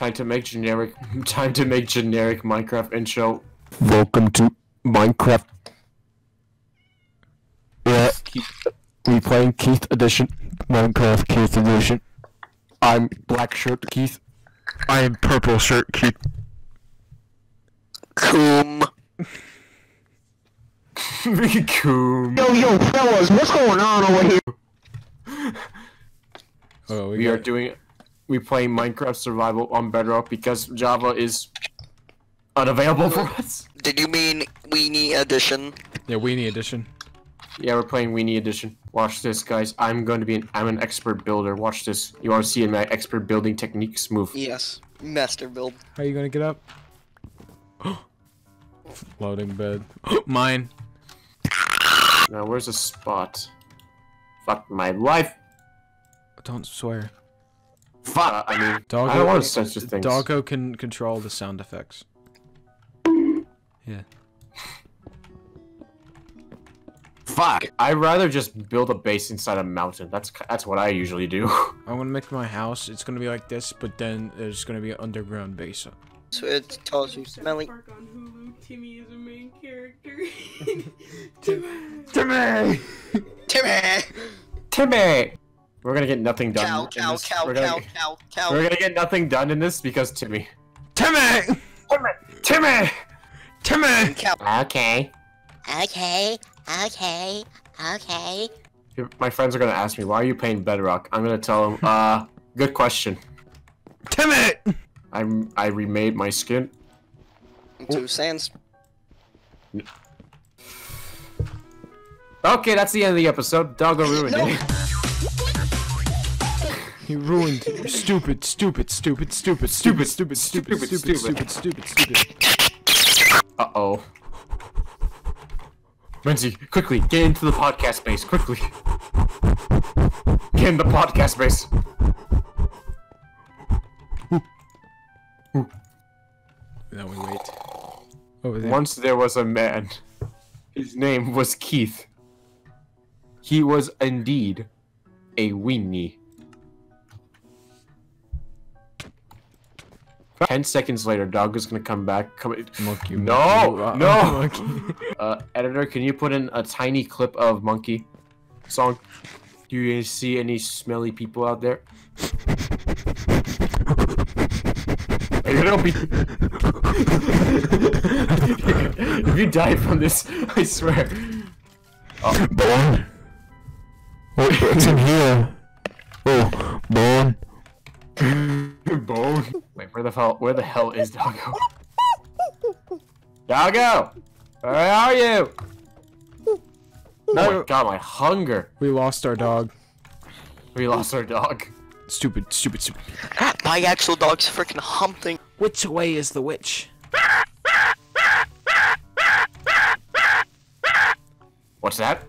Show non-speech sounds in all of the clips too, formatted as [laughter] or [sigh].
Time to make generic. [laughs] Time to make generic Minecraft intro. Welcome to Minecraft. Yeah, we playing Keith Edition. Minecraft Keith Edition. I'm black shirt Keith. I am purple shirt Keith. Coom. Coom. [laughs] Yo, yo, fellas, what's going on over here? Oh, [laughs] We are doing. We playing Minecraft Survival on Bedrock because Java is unavailable for us. Did you mean Weenie Edition? yeah weenie edition. Yeah, we're playing Weenie Edition. Watch this, guys. I'm going to be an. I'm an expert builder. Watch this. You want to see my expert building techniques? Move. Yes. Master build. How are you gonna get up? [gasps] Floating bed. [gasps] Mine. Now, where's the spot? Fuck my life. Don't swear. Fuck. I mean, Doggo. I don't want to censor things. Doggo can control the sound effects. Yeah. Fuck. I'd rather just build a base inside a mountain. That's that's what I usually do. [laughs] I'm gonna make my house. It's gonna be like this, but then there's gonna be an underground base. So it tells you smelly. Park on Hulu. Timmy is a main character. Timmy! Timmy. Timmy! Timmy. We're gonna get nothing done. Cow, in cow, this. cow, we're gonna, cow, cow, cow. We're gonna get nothing done in this because Timmy. Timmy! Timmy. Timmy! Cow. Okay. Okay, okay, okay. My friends are gonna ask me, why are you playing Bedrock? I'm gonna tell them, uh, good question. Timmy! I'm, I remade my skin. Two sands. Okay, that's the end of the episode. Doggo ruined No. it. [laughs] He ruined. Stupid, stupid, stupid, stupid, stupid, stupid, stupid, stupid, stupid, stupid, stupid. Uh oh. Lindsay, quickly, get into the podcast space, quickly. Get in the podcast space. Now we wait. Over there. Once there was a man. His name was Keith. He was indeed a weenie. Ten seconds later, dog is gonna come back. Come. Monkey. No, monkey, uh, no. [laughs] monkey. Uh, editor, can you put in a tiny clip of monkey song? Do you see any smelly people out there? You're gonna be. if you die from this, I swear. Born. Oh, it's in here. Oh, born. Bone. Wait, where the hell? Where the hell is Doggo? Doggo, where are you? Oh my god, my hunger. We lost our dog. We lost our dog. Stupid, stupid, stupid. My actual dog's freaking humping. Which way is the witch? What's that?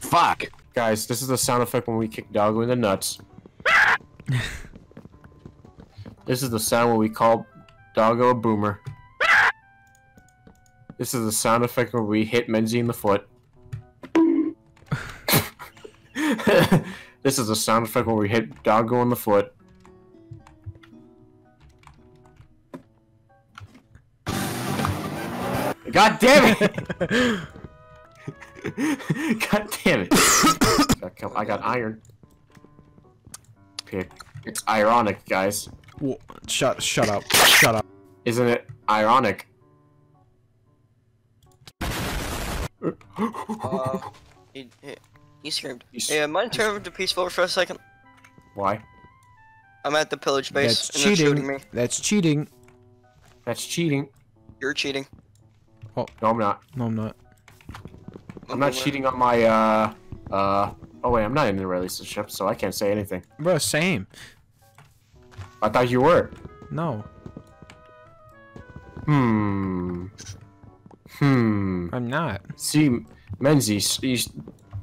Fuck. Guys, this is the sound effect when we kick Doggo in the nuts. [laughs] this is the sound when we call Doggo a boomer. This is the sound effect when we hit Menzie in the foot. [laughs] this is the sound effect when we hit Doggo in the foot. God damn it! [laughs] God damn it! I got iron. Pick. It's ironic, guys. Whoa, shut, shut up, shut up. Isn't it ironic? Uh, he, he, he screamed. You s- Yeah, mind turn over to peaceful for a second. Why? I'm at the pillage base That's and they're shooting cheating. me. That's cheating. That's cheating. You're cheating. Oh. No, I'm not. No, I'm not. I'm not cheating on my, uh, uh, oh wait, I'm not in a relationship, so I can't say anything. Bro, same. I thought you were. No, Hmm. Hmm. I'm not. See, Menzies, you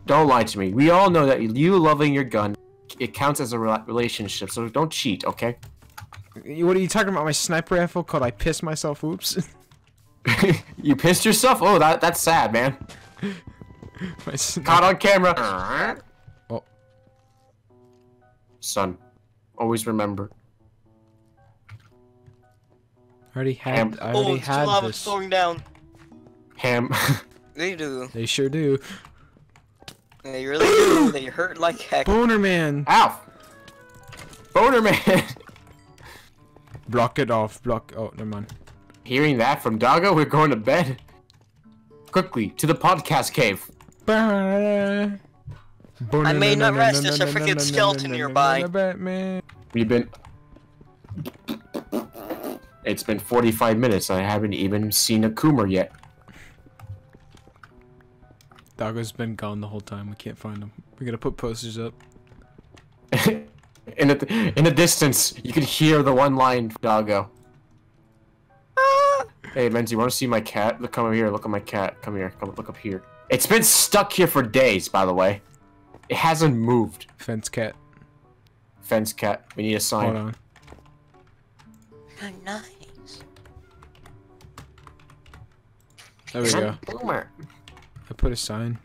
don't lie to me. We all know that you loving your gun, it counts as a rela- relationship, so don't cheat, okay? What are you talking about? My sniper rifle called I pissed myself. Oops. [laughs] you pissed yourself? Oh, that that's sad, man. [laughs] My Caught on camera. [laughs] Oh. Son, Always remember. I already had. Ham. I Oh, already it's had lava this. flowing down. Ham. [laughs] They do. They sure do. They really do. They hurt like heck. Boner man. Ow! Boner man! [laughs] Block it off. Block. Oh, never mind. Hearing that from Doggo, we're going to bed. Quickly, to the podcast cave. I may not rest, there's a freaking skeleton nearby. We've been. It's been 45 minutes. I haven't even seen a Coomer yet. Doggo's been gone the whole time. We can't find him. We gotta put posters up. in the in the distance, you can hear the one line Doggo. Hey, Menzie, want to see my cat? Look, come over here. Look at my cat. Come here. Come look up here. It's been stuck here for days, by the way. It hasn't moved. Fence cat. Fence cat. We need a sign. Hold sign. on. Oh, nice. There we go. Boomer. I put a sign.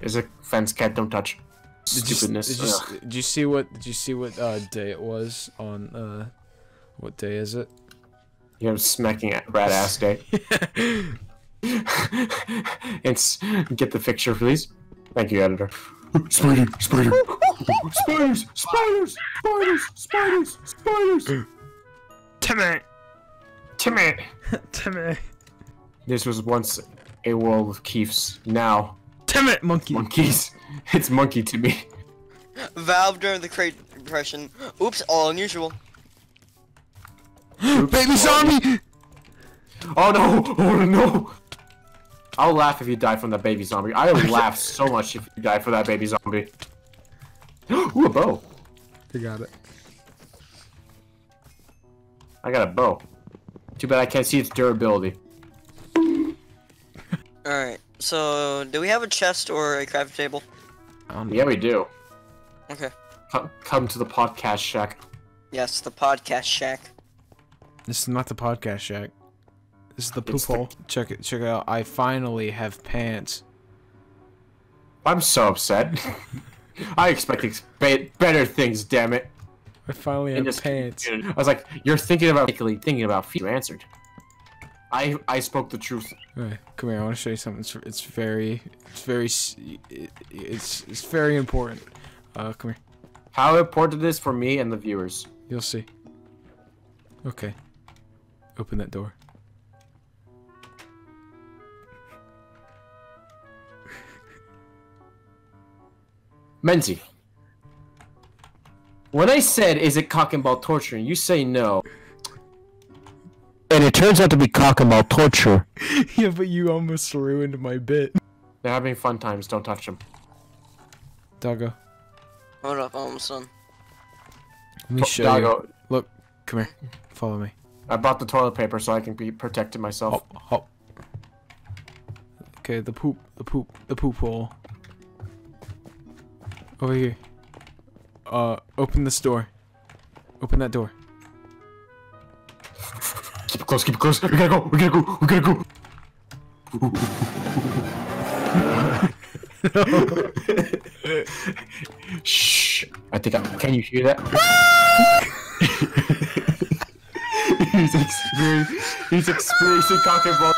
There's a fence cat. Don't touch. Did you, Stupidness. did you, did you see what? Did you see what uh, day it was on? Uh, what day is it? You're smacking at rat ass day. [laughs] [laughs] it's get the picture, please. Thank you, editor. Spider, spider, [laughs] spiders, spiders, spiders, spiders, spiders. Timmy. Timmy. [laughs] Timmy. This was once a world of Keefs. Now, Timmy. Monkey. monkeys. [laughs] It's monkey to me. Valve during the Great Depression. Oops, all unusual. [gasps] Baby zombie. Oh no! Oh no! I'll laugh if you die from that baby zombie. I would laugh [laughs] so much if you die for that baby zombie. [gasps] Ooh, a bow. You got it. I got a bow. Too bad I can't see its durability. Alright, so do we have a chest or a crafting table? Um, Yeah, we do. Okay. Come, come to the podcast shack. Yes, the podcast shack. This is not the podcast shack. This is the poop It's the- hole. Check it. Check it out. I finally have pants. I'm so upset. [laughs] I expect ex- better things, damn it. I finally In have this pants. I was like, you're thinking about thinking about feet. You answered. I I spoke the truth. Alright, come here. I want to show you something. It's, it's very, it's very, it, it's it's very important. Uh, come here. How important it is for me and the viewers. You'll see. Okay. Open that door. Menzie. When I said, is it cock and ball torturing, you say no. And it turns out to be cock and ball torture. [laughs] yeah, but you almost ruined my bit. They're having fun times, don't touch them. Doggo, Hold up, almost done. let me oh, show Doggo, you. Look, come here. Follow me. I bought the toilet paper so I can be protected myself. Hop, hop. Okay, the poop, the poop, the poop hole. Over here. Uh, open this door. Open that door. Keep it close, keep it close. We gotta go, we gotta go, we gotta go. Shh. I think I'm. can you hear that? he's experiencing he's experiencing cock and ball.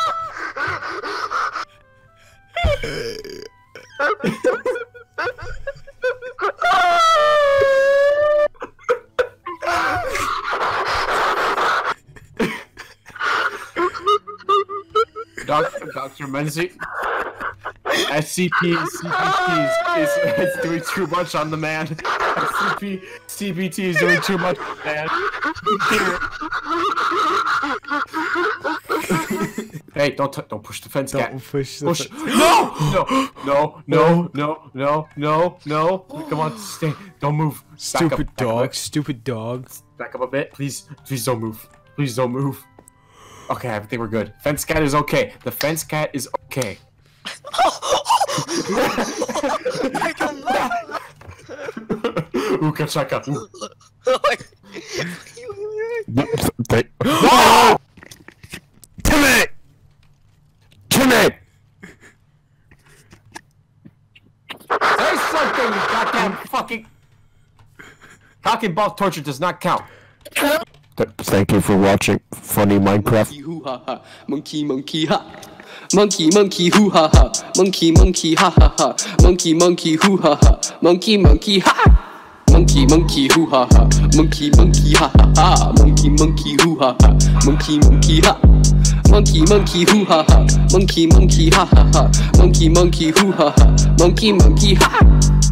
Doctor Tremenzi. SCP CPT is, is doing too much on the man. SCP CPT is doing too much on the man. hey, don't don't push the fence, don't cat. push the push. Fence. No! no! No! No! No! No! No! No! Come on, stay. Don't move. Stupid up, dog. Stupid dog. Back up a bit, please. Please don't move. Please don't move. Okay, I think we're good. Fence cat is okay. The fence cat is okay. Ooka [laughs] chaka. Ooh. They- No! [gasps] Timmy! Timmy! Say something, you goddamn fucking. Cock cock and ball torture does not count. Thank you for watching Funny Minecraft. Ha ha, monkey monkey ha. Monkey monkey hoo ha ha, monkey monkey ha ha ha, monkey monkey hoo ha ha, monkey monkey ha. Monkey monkey hoo ha ha, monkey monkey ha ha ha, monkey monkey hoo ha ha, monkey monkey ha. Monkey monkey hoo ha ha, monkey monkey ha ha ha, monkey monkey hoo ha ha, monkey monkey ha.